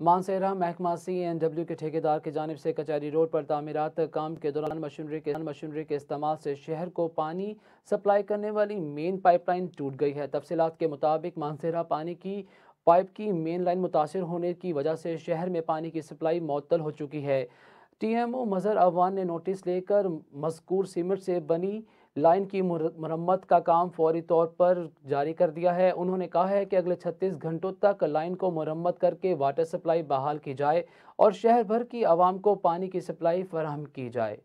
मानसेरा महकमा C N W के ठेकेदार की जानब से कचहरी रोड पर तमीरत काम के दौरान मशीनरी के मशीनरी के इस्तेमाल से शहर को पानी सप्लाई करने वाली मेन पाइपलाइन टूट गई है। तफसीत के मुताबिक मानसेरा पानी की पाइप की मेन लाइन मुतासर होने की वजह से शहर में पानी की सप्लाई मअतल हो चुकी है। T M O Mazhar Awan ने नोटिस लेकर मजकूर सीमेंट से बनी लाइन की मरम्मत का काम फौरी तौर पर जारी कर दिया है। उन्होंने कहा है कि अगले 36 घंटों तक लाइन को मरम्मत करके वाटर सप्लाई बहाल की जाए और शहर भर की आवाम को पानी की सप्लाई फराहम की जाए।